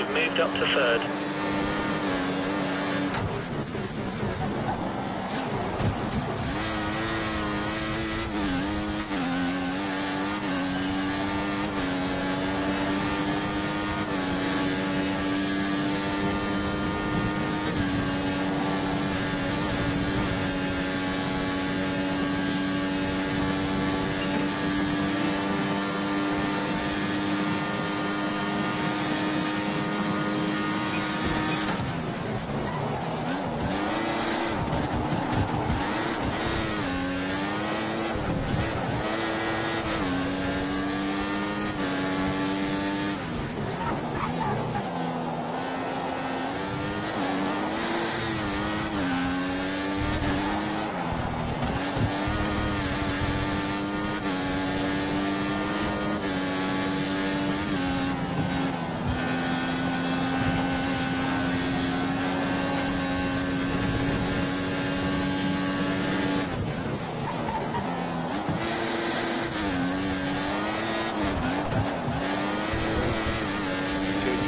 You've moved up to third.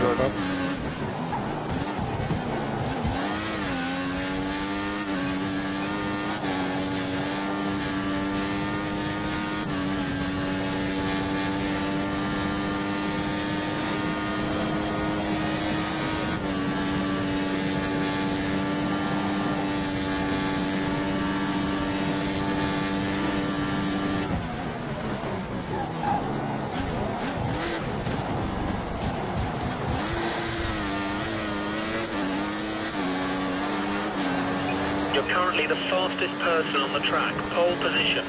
Jordan. Currently the fastest person on the track, pole position.